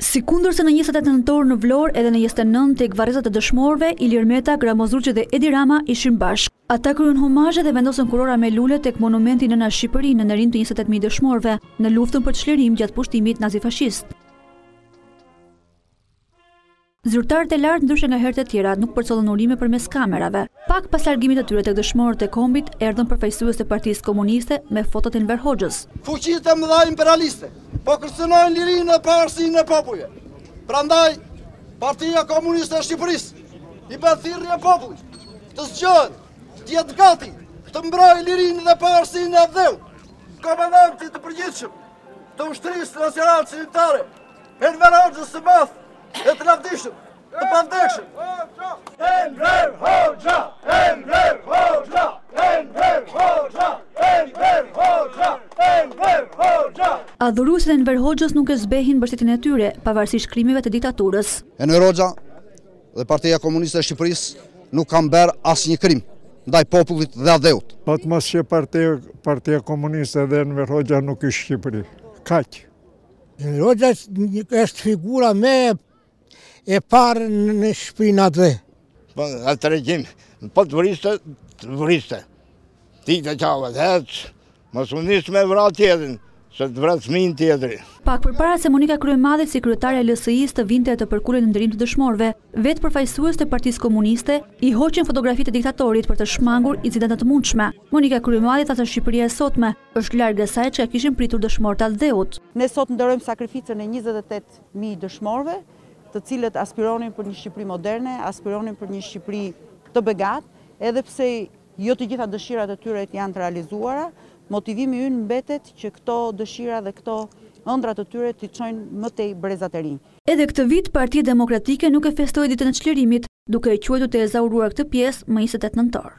Sikundër se në njëzet e tetë nëntor në Vlorë edhe në njëzet e nëntë tek varrezat e dëshmorëve, Ilir Meta, Gramoz Ruçi dhe Edi Rama ishin bashkë. Ata kryen homazhe dhe vendosën kurora me lule tek monumenti Nëna Shqipëri në nderim të njëzet e tetë mijë dëshmorëve në luftën për çlirim gjatë pushtimit nazifashist. Zyrtarët e lartë ndryshe nga herët e tjera nuk përcollën urime përmes kamerave. Pak pas largimit të tyre tek Dëshmorët e Kombit erdhën përfaqësues të Partisë Komuniste me foto të Enver Hoxhës. Fuqitë e mëdha imperialiste po kërcënojnë lirinë dhe pavarësinë e popujve. Prandaj Partia Komuniste e Shqipërisë i bën thirrje popullit të zgjohet, të jetë gati të mbrojë lirinë dhe pavarësinë e atdheut. Komandantit të përgjithshëm të Ushtrisë Nacionale Çlirimtare Enver Hoxhës, të madh, e të lavdishëm, të pavdekshëm. Enver Hoxha, Enver Hoxha, Enver Hoxha, Enver Hoxha, Enver Hoxha. Adhuruesit e Enver Hoxhës nuk e zbehin mbështetjen e tyre, pavarësisht krimeve të diktaturës. Enver Hoxha dhe Partia Komuniste e Shqipërisë nuk kanë bërë asnjë krim ndaj popullit dhe atdheut. Po të mos qe Partia Komuniste dhe Enver Hoxha nuk kish Shqipëri. Kaq. Hoxha është figura më e parë në Shqipëri edhe. Po, atë regjim, po të vriste, të vriste. Ti të qavë, dhe etë, mos me vra tjetërin, se të vret fëmijën tjetri. Pak përpara se Monika Kryemadhi si kryetare e LSI-së të vinte e të përkulej në nderim të dëshmorëve, vetë përfaqësues të partisë komuniste, i hoqën fotografitë e diktatorit për të shmangur incidente të mundshme. Monika Kryemadhi tha se Shqipëria e sotme, Është larg asaj çka kishin pritur dëshmorët e atdheut. Ne sot nderojmë sakrificën e njëzet e tetë mijë dëshmorëve, të cilët aspironin për një Shqipëri moderne, aspironin për një Shqipëri të begatë, edhe pse jo të gjitha dëshirat e tyre janë të realizuara, motivimi ynë mbetet që këto dëshira dhe këto ëndrra të tyre t'i çojnë më tej brezat e rinj. Edhe këtë vit, Partia Demokratike nuk e festoi Ditën e Çlirimit, duke e quajtur të ezauruar këtë pjesë, më njëzet e tetë nëntor.